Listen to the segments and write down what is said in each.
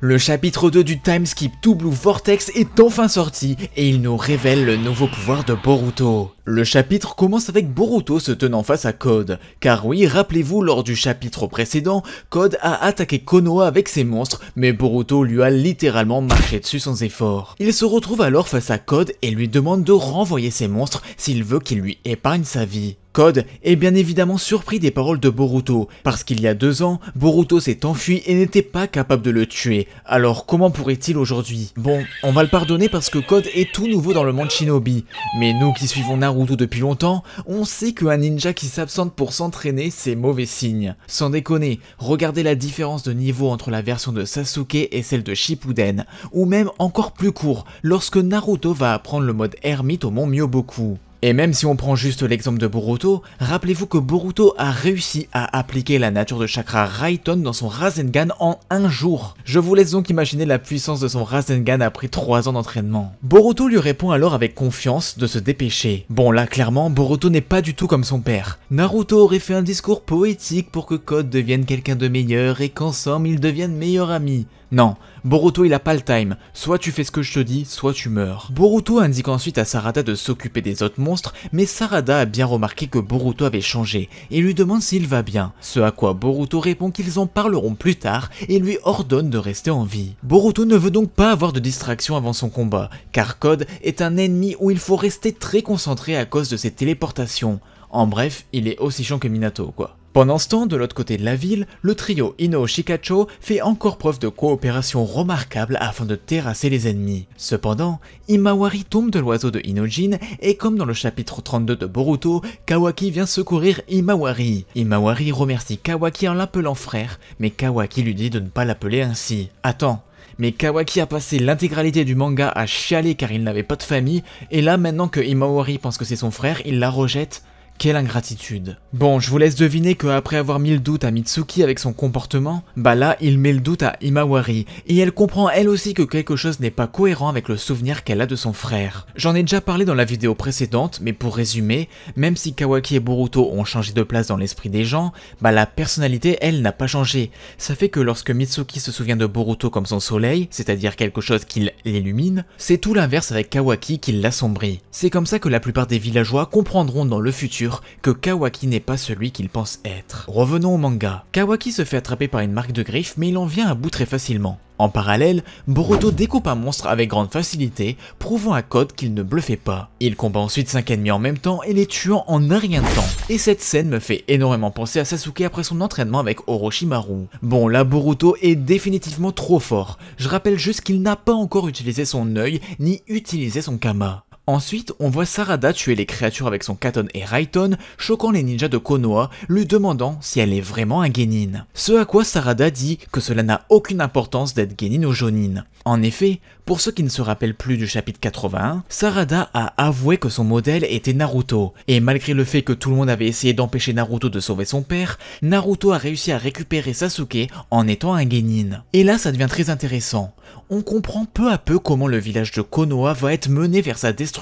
Le chapitre 2 du timeskip To Blue Vortex est enfin sorti et il nous révèle le nouveau pouvoir de Boruto. Le chapitre commence avec Boruto se tenant face à Code, car oui, rappelez-vous, lors du chapitre précédent, Code a attaqué Konoha avec ses monstres, mais Boruto lui a littéralement marché dessus sans effort. Il se retrouve alors face à Code et lui demande de renvoyer ses monstres s'il veut qu'il lui épargne sa vie. Code est bien évidemment surpris des paroles de Boruto, parce qu'il y a deux ans, Boruto s'est enfui et n'était pas capable de le tuer. Alors comment pourrait-il aujourd'hui? Bon, on va le pardonner parce que Code est tout nouveau dans le monde shinobi, mais nous qui suivons Naruto depuis longtemps, on sait qu'un ninja qui s'absente pour s'entraîner, c'est mauvais signe. Sans déconner, regardez la différence de niveau entre la version de Sasuke et celle de Shippuden, ou même encore plus court, lorsque Naruto va apprendre le mode ermite au mont Myoboku. Et même si on prend juste l'exemple de Boruto, rappelez-vous que Boruto a réussi à appliquer la nature de chakra Raiton dans son Rasengan en un jour. Je vous laisse donc imaginer la puissance de son Rasengan après 3 ans d'entraînement. Boruto lui répond alors avec confiance de se dépêcher. Bon là clairement, Boruto n'est pas du tout comme son père. Naruto aurait fait un discours poétique pour que Code devienne quelqu'un de meilleur et qu'ensemble ils deviennent meilleurs amis. Non, Boruto il a pas le time, soit tu fais ce que je te dis, soit tu meurs. Boruto indique ensuite à Sarada de s'occuper des autres monstres, mais Sarada a bien remarqué que Boruto avait changé, et lui demande s'il va bien, ce à quoi Boruto répond qu'ils en parleront plus tard, et lui ordonne de rester en vie. Boruto ne veut donc pas avoir de distraction avant son combat, car Code est un ennemi où il faut rester très concentré à cause de ses téléportations. En bref, il est aussi chiant que Minato, quoi. Pendant ce temps, de l'autre côté de la ville, le trio Ino Shikacho fait encore preuve de coopération remarquable afin de terrasser les ennemis. Cependant, Imawari tombe de l'oiseau de Inojin et comme dans le chapitre 32 de Boruto, Kawaki vient secourir Imawari. Imawari remercie Kawaki en l'appelant frère, mais Kawaki lui dit de ne pas l'appeler ainsi. Attends, mais Kawaki a passé l'intégralité du manga à chialer car il n'avait pas de famille, et là maintenant que Imawari pense que c'est son frère, il la rejette quelle ingratitude. Bon, je vous laisse deviner que après avoir mis le doute à Mitsuki avec son comportement, bah là, il met le doute à Imawari, et elle comprend elle aussi que quelque chose n'est pas cohérent avec le souvenir qu'elle a de son frère. J'en ai déjà parlé dans la vidéo précédente, mais pour résumer, même si Kawaki et Boruto ont changé de place dans l'esprit des gens, bah la personnalité, elle, n'a pas changé. Ça fait que lorsque Mitsuki se souvient de Boruto comme son soleil, c'est-à-dire quelque chose qui l'illumine, c'est tout l'inverse avec Kawaki qui l'assombrit. C'est comme ça que la plupart des villageois comprendront dans le futur que Kawaki n'est pas celui qu'il pense être. Revenons au manga. Kawaki se fait attraper par une marque de griffe mais il en vient à bout très facilement. En parallèle, Boruto découpe un monstre avec grande facilité, prouvant à Code qu'il ne bluffait pas. Il combat ensuite 5 ennemis en même temps et les tuant en un rien de temps. Et cette scène me fait énormément penser à Sasuke après son entraînement avec Orochimaru. Bon là Boruto est définitivement trop fort. Je rappelle juste qu'il n'a pas encore utilisé son œil ni utilisé son kama. Ensuite, on voit Sarada tuer les créatures avec son Katon et Raiton, choquant les ninjas de Konoha, lui demandant si elle est vraiment un Genin. Ce à quoi Sarada dit que cela n'a aucune importance d'être Genin ou Jonin. En effet, pour ceux qui ne se rappellent plus du chapitre 81, Sarada a avoué que son modèle était Naruto, et malgré le fait que tout le monde avait essayé d'empêcher Naruto de sauver son père, Naruto a réussi à récupérer Sasuke en étant un Genin. Et là ça devient très intéressant. On comprend peu à peu comment le village de Konoha va être mené vers sa destruction.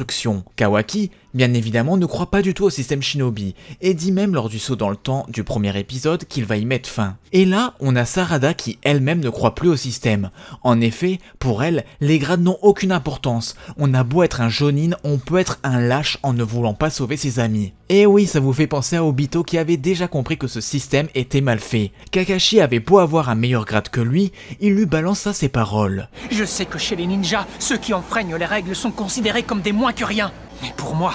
Kawaki, bien évidemment, ne croit pas du tout au système shinobi, et dit même lors du saut dans le temps du premier épisode qu'il va y mettre fin. Et là, on a Sarada qui elle-même ne croit plus au système. En effet, pour elle, les grades n'ont aucune importance. On a beau être un jonin, on peut être un lâche en ne voulant pas sauver ses amis. Et oui, ça vous fait penser à Obito qui avait déjà compris que ce système était mal fait. Kakashi avait beau avoir un meilleur grade que lui, il lui balança ses paroles. Je sais que chez les ninjas, ceux qui enfreignent les règles sont considérés comme des moins que rien. Mais pour moi,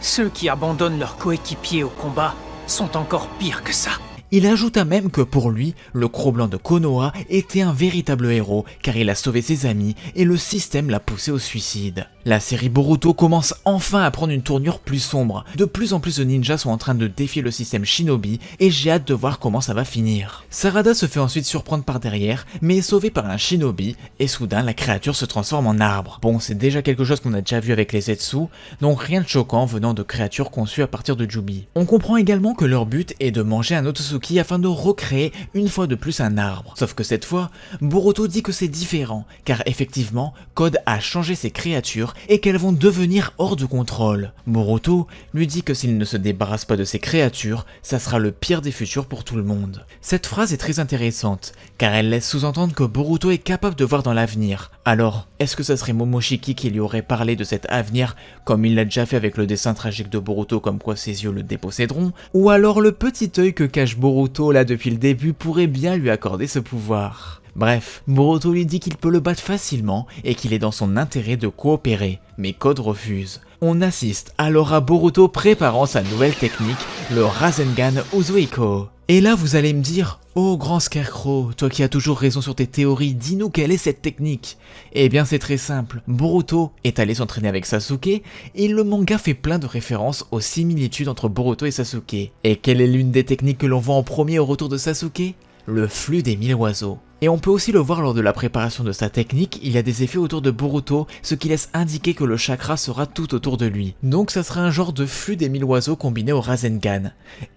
ceux qui abandonnent leurs coéquipiers au combat sont encore pires que ça. Il ajouta même que pour lui, le Cro-Blanc de Konoha était un véritable héros car il a sauvé ses amis et le système l'a poussé au suicide. La série Boruto commence enfin à prendre une tournure plus sombre. De plus en plus de ninjas sont en train de défier le système shinobi et j'ai hâte de voir comment ça va finir. Sarada se fait ensuite surprendre par derrière mais est sauvé par un shinobi et soudain la créature se transforme en arbre. Bon c'est déjà quelque chose qu'on a déjà vu avec les Zetsu, donc rien de choquant venant de créatures conçues à partir de Jubi. On comprend également que leur but est de manger un Otosuki afin de recréer une fois de plus un arbre. Sauf que cette fois, Boruto dit que c'est différent car effectivement Code a changé ses créatures et qu'elles vont devenir hors de contrôle. Boruto lui dit que s'il ne se débarrasse pas de ces créatures, ça sera le pire des futurs pour tout le monde. Cette phrase est très intéressante, car elle laisse sous-entendre que Boruto est capable de voir dans l'avenir. Alors, est-ce que ça serait Momoshiki qui lui aurait parlé de cet avenir, comme il l'a déjà fait avec le dessin tragique de Boruto comme quoi ses yeux le déposséderont, ou alors le petit œil que cache Boruto là depuis le début pourrait bien lui accorder ce pouvoir? Bref, Boruto lui dit qu'il peut le battre facilement et qu'il est dans son intérêt de coopérer, mais Code refuse. On assiste alors à Boruto préparant sa nouvelle technique, le Rasengan Uzuiko. Et là vous allez me dire, oh grand Scarecrow, toi qui as toujours raison sur tes théories, dis-nous quelle est cette technique Eh bien c'est très simple, Boruto est allé s'entraîner avec Sasuke, et le manga fait plein de références aux similitudes entre Boruto et Sasuke. Et quelle est l'une des techniques que l'on voit en premier au retour de Sasuke? Le flux des mille oiseaux. Et on peut aussi le voir lors de la préparation de sa technique, il y a des effets autour de Boruto, ce qui laisse indiquer que le chakra sera tout autour de lui. Donc ça sera un genre de flux des mille oiseaux combiné au Rasengan.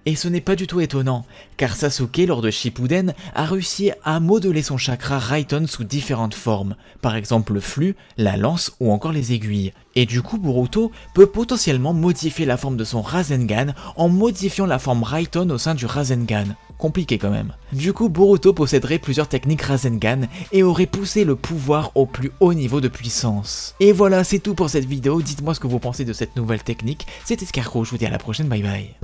Et ce n'est pas du tout étonnant, car Sasuke lors de Shippuden a réussi à modeler son chakra Raiton sous différentes formes, par exemple le flux, la lance ou encore les aiguilles. Et du coup Boruto peut potentiellement modifier la forme de son Rasengan en modifiant la forme Raiton au sein du Rasengan. Compliqué quand même. Du coup Boruto posséderait plusieurs techniques Rasengan et aurait poussé le pouvoir au plus haut niveau de puissance. Et voilà c'est tout pour cette vidéo, dites-moi ce que vous pensez de cette nouvelle technique, c'était Scarecrow, je vous dis à la prochaine, bye bye.